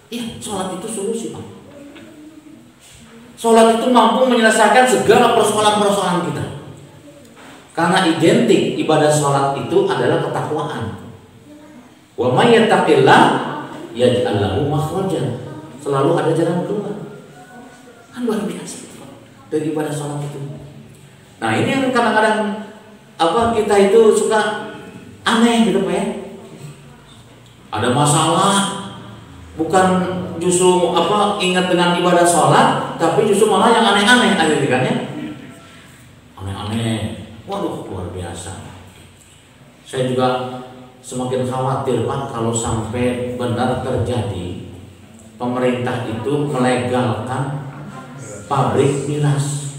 Iya, sholat itu solusi Pak. Sholat itu mampu menyelesaikan segala persoalan-persoalan kita. Karena identik ibadah sholat itu adalah ketakwaan. Wa may yattaqillah yaj'al lahu makhraja. Selalu ada jalan keluar. Kan luar biasa dari ibadah sholat itu. Nah, ini yang kadang-kadang apa kita itu suka aneh gitu Pak ya. Ada masalah bukan justru apa ingat dengan ibadah sholat tapi justru malah yang aneh-aneh ada kan ya aneh-aneh Waduh luar biasa. Saya juga semakin khawatir Pak kalau sampai benar terjadi pemerintah itu melegalkan pabrik miras.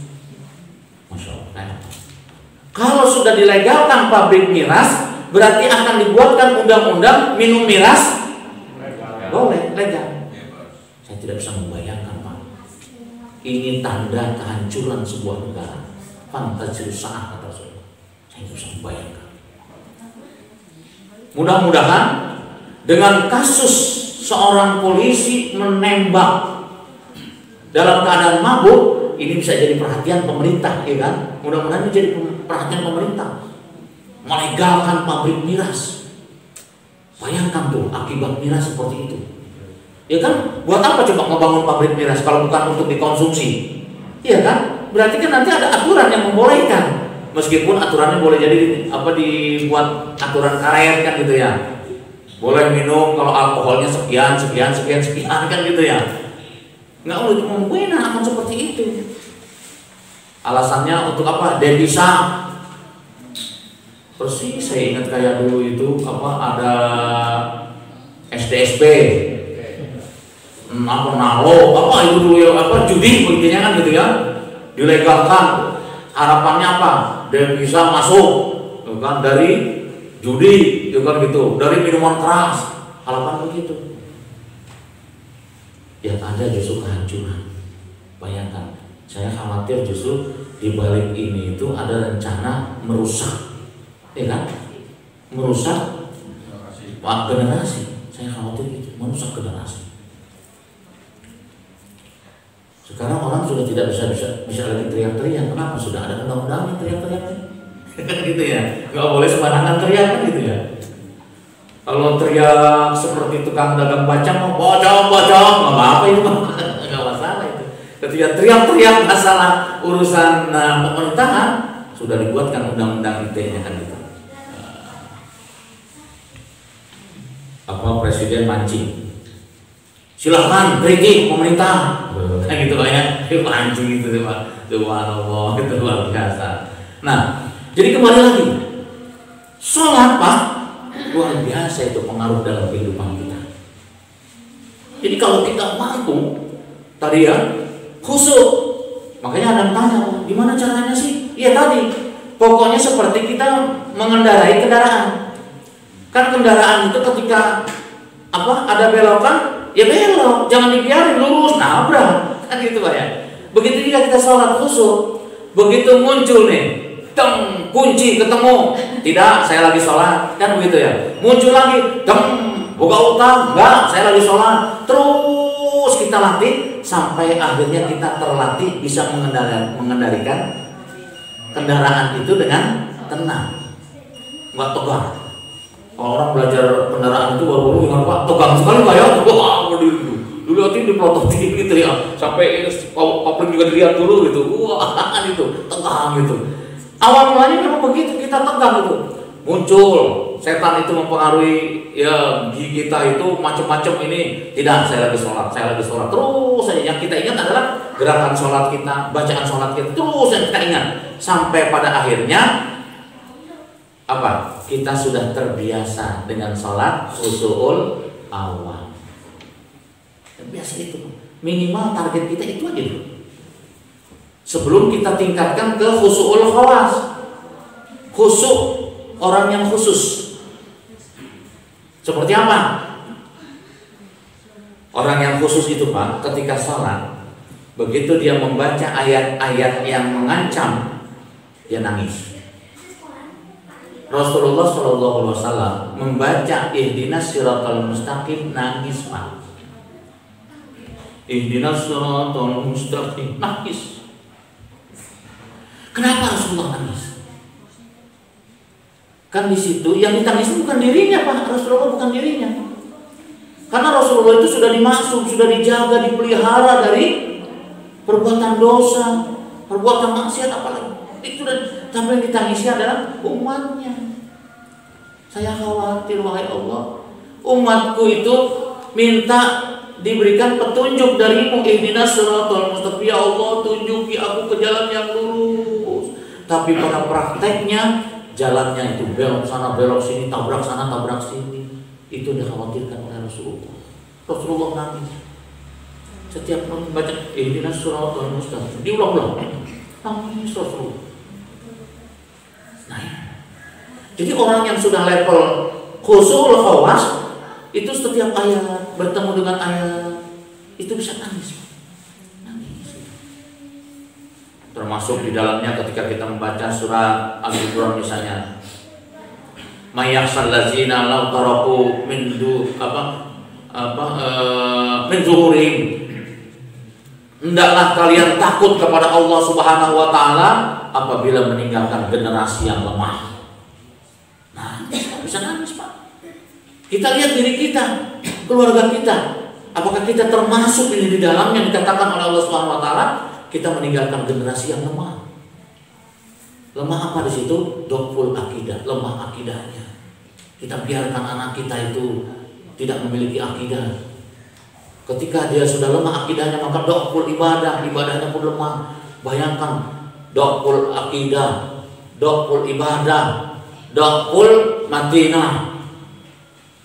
Masya Allah. Kalau sudah dilegalkan pabrik miras, berarti akan dibuatkan undang-undang minum miras boleh legal. Saya tidak bisa membayangkan Pak. Ini tanda kehancuran sebuah negara. Fantasi saat kata saya. Membayangkan. Mudah-mudahan dengan kasus seorang polisi menembak dalam keadaan mabuk ini bisa jadi perhatian pemerintah, ya kan? Mudah-mudahan ini jadi perhatian pemerintah melegalkan pabrik miras. Bayangkan tuh akibat miras seperti itu. Ya kan? Buat apa coba ngebangun pabrik miras kalau bukan untuk dikonsumsi? Iya kan? Berarti kan nanti ada aturan yang membolehkan. Meskipun aturannya boleh jadi apa dibuat aturan karet kan gitu ya. Boleh minum kalau alkoholnya sekian sekian sekian sekian kan gitu ya. Nggak boleh cuma buena akan seperti itu. Alasannya untuk apa? Devisa persis saya ingat kayak dulu itu apa ada SDSB hmm, apa nalo apa itu dulu ya apa judi begitunya kan gitu ya dilegalkan. Harapannya apa? Dan bisa masuk ya kan dari judi ya kan gitu. Dari minuman keras. Harapan begitu. Yang ada justru kehancuran. Bayangkan saya khawatir justru di balik ini itu ada rencana merusak. Ya kan? Merusak generasi. Saya khawatir itu merusak generasi sekarang orang sudah tidak bisa bisa bisa lagi teriak-teriak. Kenapa? Sudah ada undang-undang yang teriak-teriak. (laughs) gitu ya. Gak boleh sembarangan teriak kan gitu ya. Kalau teriak seperti tukang dagang bacang, mau bocong, bocong, nggak apa-apa itu, (laughs) nggak masalah itu. Ketika teriak-teriak masalah urusan uh, pemerintahan, sudah dibuatkan undang-undang ITE-nya kan gitu. Apa presiden mancing? Silahkan kritik pemerintah, kayak gitu pak ya, mancing itu pak, subhanallah itu luar biasa. Nah, jadi kembali lagi, sholat pak luar biasa itu pengaruh dalam kehidupan kita. Jadi kalau kita mampu tadi ya khusyuk, makanya ada tanya, gimana caranya sih? Iya tadi, pokoknya seperti kita mengendarai kendaraan. Kan kendaraan itu ketika apa ada belokan, ya belok, jangan dibiarin lurus nabrak, kan gitu pak ya. Begitu juga kita sholat khusyuk, begitu muncul nih teng kunci ketemu. Tidak saya lagi sholat. Kan begitu ya? Muncul lagi teng buka utang. Enggak saya lagi sholat. Terus kita latih sampai akhirnya kita terlatih bisa mengendalikan, mengendalikan kendaraan itu dengan tenang. Nggak tegang orang belajar kendaraan itu baru-baru dengan pak tegang sekali pak ya. Wah dulu dulu waktu diplototin (laughs) gitu ya. Sampai kopling juga dilihat dulu gitu. Wah (laughs) itu tegang gitu. Awal mulanya memang begitu kita tegang itu. Muncul setan itu mempengaruhi ya gigi kita itu macam-macam ini. Tidak saya lagi sholat saya lagi sholat. Terus saja yang kita ingat adalah gerakan sholat kita bacaan sholat kita terus yang kita ingat. Sampai pada akhirnya apa? Kita sudah terbiasa dengan sholat usul awal. Biasa itu. Minimal target kita itu aja dulu sebelum kita tingkatkan ke khusyul khawas. Khusyuk orang yang khusus. Seperti apa? Orang yang khusus itu pak ketika sholat begitu dia membaca ayat-ayat yang mengancam dia nangis Rasulullah Shallallahu Alaihi Wasallam membaca ihdinas siratal mustaqim nangis pak ihdinas siratal mustaqim nangis Kenapa Rasulullah nangis? Kan di situ yang ditangis bukan dirinya Pak, Rasulullah bukan dirinya. Karena Rasulullah itu sudah dimaksud, sudah dijaga, dipelihara dari perbuatan dosa, perbuatan maksiat apalagi. Itu dan tapi yang ditangisnya adalah umatnya. Saya khawatir wahai Allah, umatku itu minta diberikan petunjuk darimu ihdinas siratal mustaqim. Ya Allah tunjuki aku ke jalan yang lurus. Tapi pada prakteknya jalannya itu belok sana belok sini tabrak sana tabrak sini. Itu dikhawatirkan oleh Rasulullah. Rasulullah nangis. Setiap membaca ihdinas siratal mustaqim diulang-ulang. Nangis Rasulullah jadi orang yang sudah level khusul khawas itu setiap ayat bertemu dengan ayat itu bisa nangis. Nangis. Termasuk di dalamnya ketika kita membaca surat Al-Imran misalnya. Mayyaksal lazina taraku min apa apa uh, min zuhurim hendaklah kalian takut kepada Allah Subhanahu wa taala apabila meninggalkan generasi yang lemah nah bisa nangis Pak kita lihat diri kita, keluarga kita. Apakah kita termasuk ini di dalam yang dikatakan oleh Allah Subhanahu wa taala, kita meninggalkan generasi yang lemah. Lemah apa di situ? Dokful akidah, lemah akidahnya. Kita biarkan anak kita itu tidak memiliki akidah. Ketika dia sudah lemah akidahnya, maka dokful ibadah, ibadahnya pun lemah. Bayangkan dokful akidah, dokful ibadah, dokful matinah,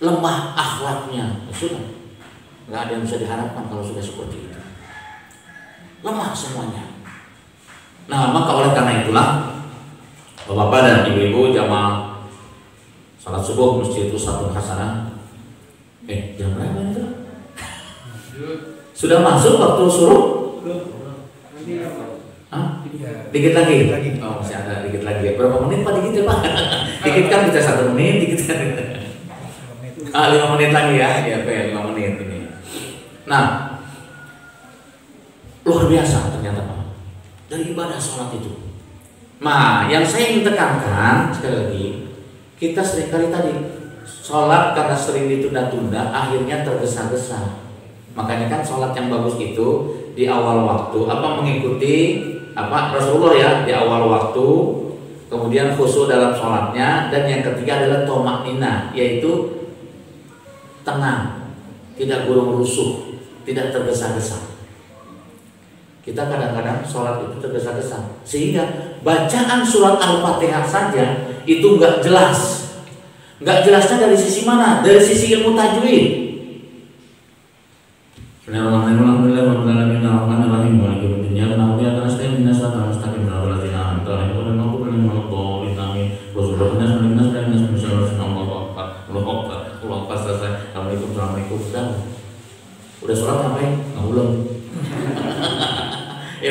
lemah akhlaknya. Ya sudah. Nggak ada yang bisa diharapkan kalau sudah seperti itu. Lemah semuanya. Nah maka oleh karena itulah bapak-bapak dan ibu-ibu jamaah salat subuh masjid itu satu hasanah. Eh jam berapa itu sudah masuk waktu suruh Hah? Dikit lagi? Oh masih ada dikit lagi. Berapa menit Pak dikit ya Pak? (laughs) dikit kan bisa satu menit, dikit kan. Ah, lima menit. lagi ya ya lima menit ini. Nah luar biasa ternyata Pak. Dari ibadah sholat itu. Nah yang saya ingin tekankan sekali lagi kita sering kali tadi sholat karena sering ditunda-tunda akhirnya tergesa-gesa. Makanya kan sholat yang bagus itu di awal waktu apa mengikuti apa? Rasulullah ya di awal waktu kemudian khusus dalam sholatnya dan yang ketiga adalah tomak nina yaitu tenang tidak gurung rusuh tidak tergesa-gesa. Kita kadang-kadang sholat itu tergesa-gesa sehingga bacaan surat al-fatihah saja itu nggak jelas. Nggak jelasnya dari sisi mana? Dari sisi ilmu tajwid Udah sholat ngapain?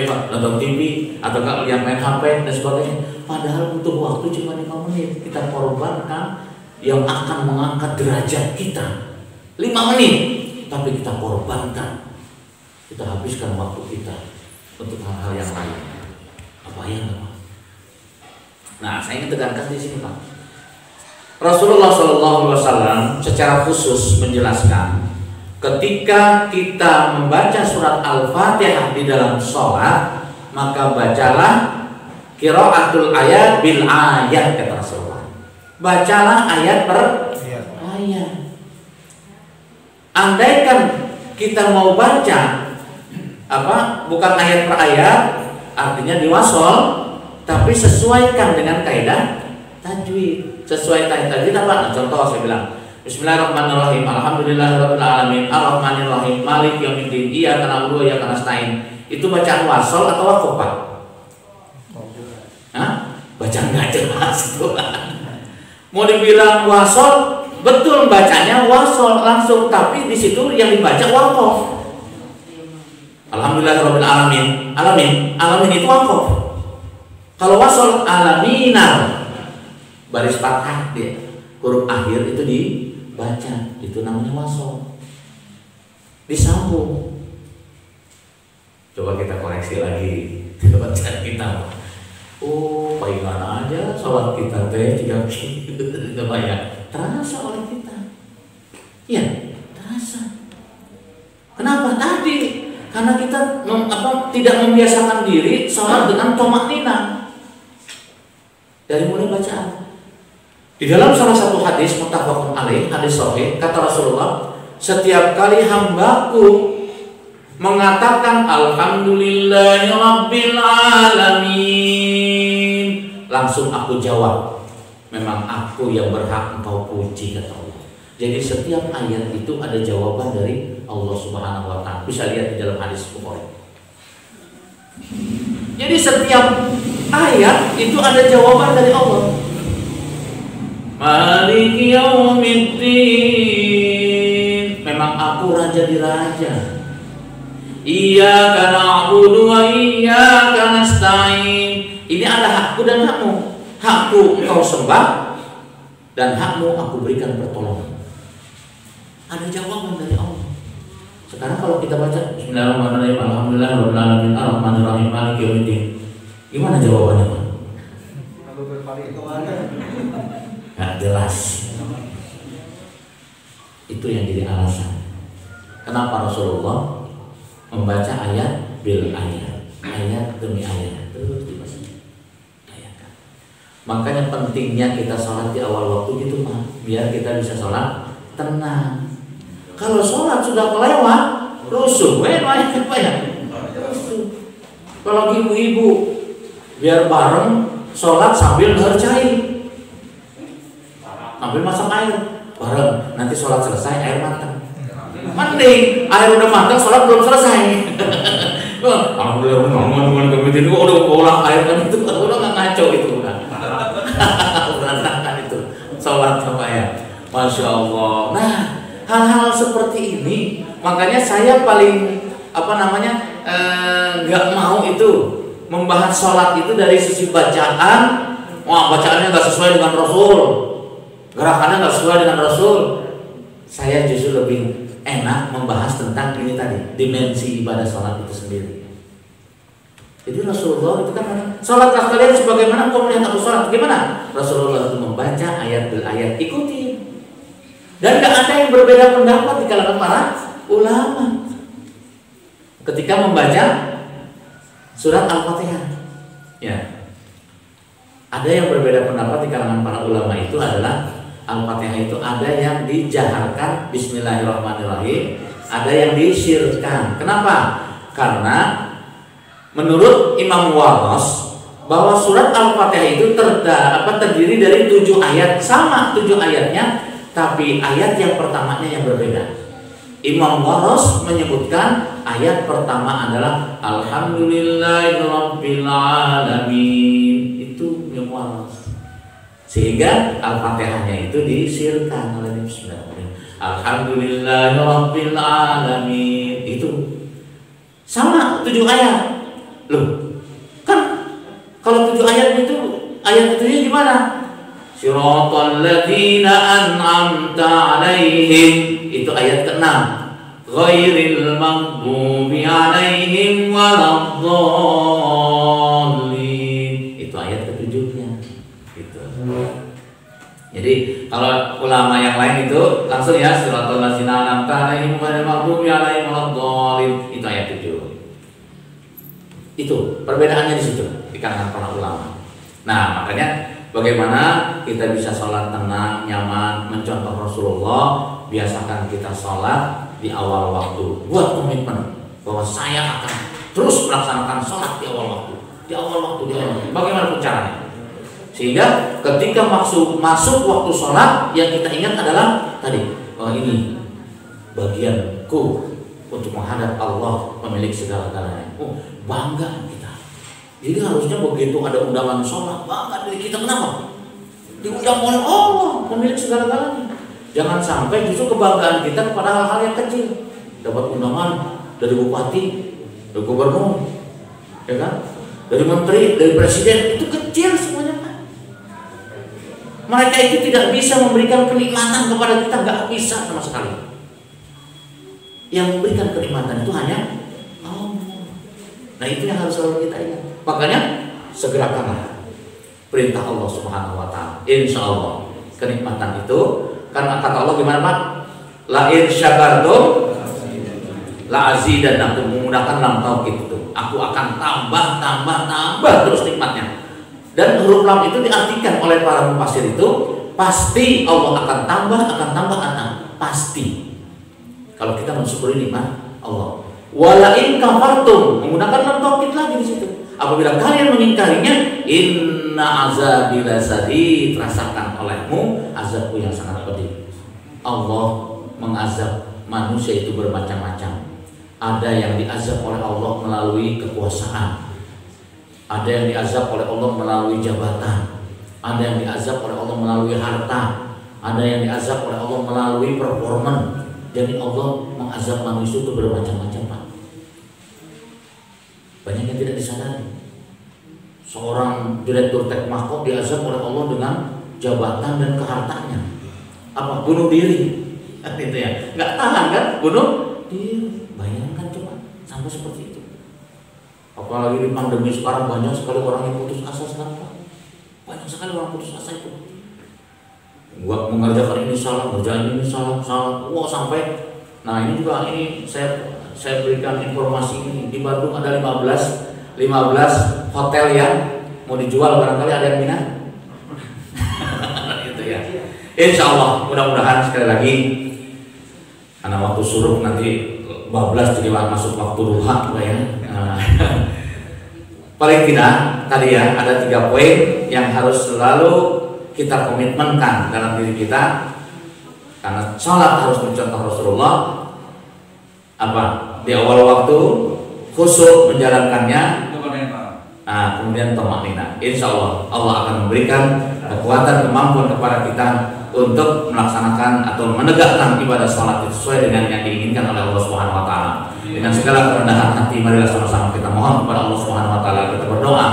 Pak, nonton TV atau lihat main HP dan sebagainya. Padahal untuk waktu cuma 5 menit kita korbankan yang akan mengangkat derajat kita. 5 menit, tapi kita korbankan. Kita habiskan waktu kita untuk hal-hal yang lain. Apa yang Pak? Nah, saya ingin tekankan di sini Pak. Rasulullah SAW secara khusus menjelaskan ketika kita membaca surat Al-Fatihah di dalam sholat maka bacalah kiraatul ayat bil ayat kata Rasulullah bacalah ayat per ayat andaikan kita mau baca apa bukan ayat per ayat artinya diwasol tapi sesuaikan dengan kaidah tajwid sesuai kaidah tajwid apa nah, contoh saya bilang Bismillahirrahmanirrahim. Alhamdulillahirabbil alamin. Arrahmanirrahim. Malik yaumiddin. Iyyaka na'budu wa iyyaka nasta'in. Itu bacaan wasol atau waqaf, Pak? Hah? Bacaan enggak jelas tuh. Mau dibilang wasol, betul bacanya wasol langsung, tapi di situ yang dibaca waqaf. Alhamdulillahirabbil alamin. Alamin, alamin itu waqaf. Kalau wasol alaminar baris fathah dia. Huruf akhir itu di baca itu namanya masuk disambung coba kita koreksi lagi bacaan kita oh bagaimana aja sholat kita teh kita (laughs) banyak terasa oleh kita. Ya terasa. Kenapa? Tadi karena kita mem, apa, tidak membiasakan diri sholat dengan tomak nina. Dari mulai bacaan. Di dalam salah satu hadis muttafaqun alaih, hadis sahih, kata Rasulullah, setiap kali hambaku mengatakan alhamdulillahirabbil alamin, langsung aku jawab, memang aku yang berhak engkau puji kata Allah. Jadi setiap ayat itu ada jawaban dari Allah Subhanahu wa taala. Bisa lihat di dalam hadis Bukhari. Jadi setiap ayat itu ada jawaban dari Allah. Malik yaumiddin Memang aku raja di raja Iya karena aku dua iya karena stain Ini adalah hakku dan hakmu Hakku engkau sembah Dan hakmu aku berikan pertolongan. Ada jawaban dari Allah. Sekarang kalau kita baca Bismillahirrahmanirrahim. Alhamdulillahirrahmanirrahim Alhamdulillahirrahmanirrahim Malik yaumiddin. Gimana jawabannya Pak? nggak jelas. Itu yang jadi alasan. Kenapa Rasulullah membaca ayat bil ayat? Ayat demi ayat makanya pentingnya kita sholat di awal waktu gitu mah biar kita bisa sholat tenang kalau sholat sudah kelewat rusuh weh apa ya kalau ibu-ibu biar bareng sholat sambil ngerjain ambil masak air bareng nanti sholat selesai air matang mending air udah matang sholat belum selesai alhamdulillah ngomong dengan komite itu udah ulang air kan itu udah ngaco itu (laughs) berantakan itu. Sholat apa ya. Masya allah. Nah hal-hal seperti ini makanya saya paling apa namanya eh, nggak eh, mau itu membahas sholat itu dari sisi bacaan. Wah bacaannya nggak sesuai dengan Rasul. Gerakannya nggak sesuai dengan Rasul. Saya justru lebih enak membahas tentang ini tadi dimensi ibadah sholat itu sendiri jadi Rasulullah itu kan sholatlah kalian sebagaimana kau melihat aku sholat gimana Rasulullah itu membaca ayat bil ayat ikuti Dan gak ada yang berbeda pendapat di kalangan para ulama ketika membaca surat Al-Fatihah. Ya. Ada yang berbeda pendapat di kalangan para ulama itu adalah Al-Fatihah itu ada yang dijaharkan Bismillahirrahmanirrahim, ada yang disirkan. Kenapa? Karena menurut Imam Waros bahwa surat Al-Fatihah itu terda, apa, terdiri dari tujuh ayat sama tujuh ayatnya, tapi ayat yang pertamanya yang berbeda. Imam Waros menyebutkan ayat pertama adalah Alhamdulillahirabbil alamin. Itu Imam Waros. Sehingga Al-Fatihahnya itu disirkan oleh Nabi Alhamdulillahirabbil alamin. Itu sama tujuh ayat. Loh, kan kalau tujuh ayat itu ayat ketujuhnya gimana? Siratal ladzina an'amta alaihim. Itu ayat ke-6 ghairil maghdubi alaihim waladdallin. Itu ayat ketujuhnya. Gitu. Jadi kalau ulama yang lain itu langsung ya siratal ladzina an'amta alaihim ghairil alaihim waladdallin. Itu ayat 7 itu perbedaannya di situ di kalangan para ulama. Nah makanya Bagaimana kita bisa sholat tenang, nyaman, mencontoh Rasulullah Biasakan kita sholat di awal waktu. Buat komitmen bahwa saya akan terus melaksanakan sholat di awal waktu. Di awal waktu, di awal waktu. Bagaimana caranya. Sehingga ketika masuk, masuk waktu sholat Yang kita ingat adalah tadi Bahwa ini bagianku untuk menghadap Allah pemilik segala-galanya. Oh, bangga. kita jadi harusnya begitu ada undangan sholat, bangga dari kita kenapa? Diundang oleh Allah, pemilik segala-galanya. Jangan sampai justru kebanggaan kita kepada hal-hal yang kecil. Dapat undangan dari bupati, dari gubernur, ya kan? Dari menteri, dari presiden, itu kecil semuanya Pak. Mereka itu tidak bisa memberikan kenikmatan kepada kita, nggak bisa sama sekali. Yang memberikan kenikmatan itu hanya Allah. Nah itu yang harus selalu kita ingat. Makanya segerakanlah perintah Allah Subhanahu wa taala. Insya Allah kenikmatan itu karena kata Allah gimana Pak? La in syakartum la azidannakum menggunakan lam tauhid itu. Aku akan tambah tambah tambah terus nikmatnya. Dan huruf lam itu diartikan oleh para mufassir itu pasti Allah akan tambah akan tambah akan pasti. Kalau kita mensyukuri nikmat Allah. Wala in kafartum menggunakan lam situ Apabila kalian mengingkarinya, inna azabi sadid, rasakan olehmu azabku yang sangat pedih. Allah mengazab manusia itu bermacam-macam. Ada yang diazab oleh Allah melalui kekuasaan. Ada yang diazab oleh Allah melalui jabatan. Ada yang diazab oleh Allah melalui harta. Ada yang diazab oleh Allah melalui performan. Jadi Allah mengazab manusia itu bermacam-macam. Banyak yang tidak disadari. Seorang direktur Tekmako diazab oleh Allah dengan jabatan dan kehartanya. Apa? Bunuh diri. (laughs) Itu ya. Nggak tahan kan? Bunuh diri. Bayangkan coba sampai seperti itu. Apalagi di pandemi sekarang banyak sekali orang yang putus asa sekarang. Banyak sekali orang putus asa itu. Gua mengerjakan ini salah, kerjaan ini salah, salah. Wah sampai Nah ini juga ini saya saya berikan informasi ini. Di Bandung ada 15 15 hotel yang mau dijual barangkali ada yang minat? (laughs) Itu ya. Insya Allah mudah-mudahan sekali lagi karena waktu suruh nanti 12 jadi masuk waktu duha ya. (laughs) Paling tidak tadi ya ada tiga poin yang harus selalu kita komitmenkan dalam diri kita. Karena sholat harus mencontoh Rasulullah. Apa di awal waktu khusyuk menjalankannya nah kemudian tomaknina insya Allah Allah akan memberikan kekuatan kemampuan kepada kita untuk melaksanakan atau menegakkan ibadah sholat sesuai dengan yang diinginkan oleh Allah Subhanahu Wa Taala dengan segala kerendahan hati marilah sama-sama kita mohon kepada Allah Subhanahu Wa Taala kita berdoa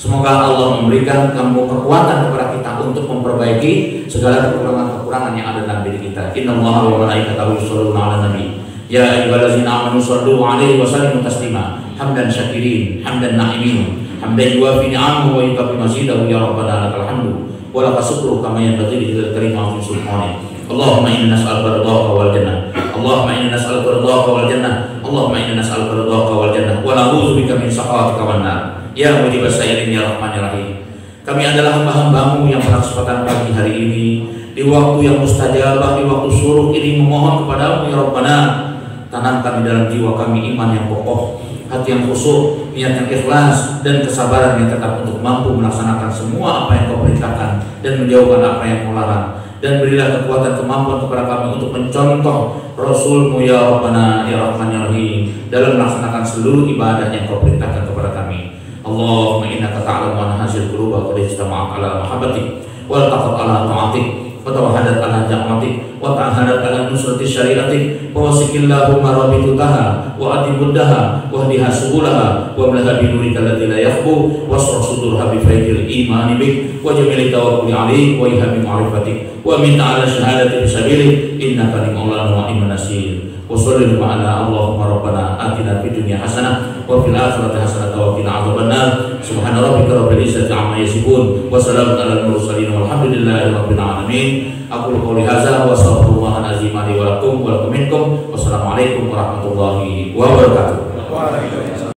Semoga Allah memberikan kamu kekuatan kepada kita untuk memperbaiki segala kekurangan-kekurangan yang ada dalam diri kita. Inna Allah wa malaikatahu yusholluna ala nabi. Ya ayyuhallazina amanu sallu alaihi wa sallimu taslima. Hamdan syakirin, hamdan na'imin, hamdan yuwafi ni'amahu wa yukafi mazidahu ya rabbana lakal hamdu. Wa lakal syukru kama yanbaghi li dzil karim wa sultani. اللهم إنا نسألك رضاك والجنة اللهم إنا نسألك رضاك والجنة اللهم إنا نسألك رضاك والجنة ونعوذ بك من سخطك والنار Ya mujib sa'irin ya rahman ya rahim Kami adalah hamba-hambamu yang pada kesempatan pagi hari ini Di waktu yang mustajabah, di waktu suruh ini memohon kepadamu ya Rabbana Tanamkan di dalam jiwa kami iman yang kokoh Hati yang khusyuk, niat yang ikhlas Dan kesabaran yang tetap untuk mampu melaksanakan semua apa yang kau perintahkan Dan menjauhkan apa yang kau larang dan berilah kekuatan kemampuan kepada kami untuk mencontoh Rasulmu ya Rabbana ya Rahman ya Rahim dalam melaksanakan seluruh ibadah yang kau perintahkan kepada kami. Allahumma innaka ta'lamu anna hasil quluba qad ala mahabbatik wal taqat ala ta'atik وتوحدت على نعمتك وتعهدت على نصرة شريعتك فوسك اللهم رابطتها وأدمدها واهدها سبلها واملها بنورك الذي لا يخبو واشرح صدورها بفيض الإيمان بك وجميل التوكل عليك وإلهام معرفتك ومن على شهادة بسبيلك إنك لمولانا ونعم النصير وصلى الله على اللهم ربنا آتنا في الدنيا حسنة wa fil akhirati hasanatan wa qina adzabannar subhana rabbika rabbil izzati amma yasifun wa salamun alal mursalin walhamdulillahi rabbil alamin. Aku qouli hadza wa astaghfirullah azim li wa lakum wa lakum minkum. Wassalamu alaikum warahmatullahi wabarakatuh.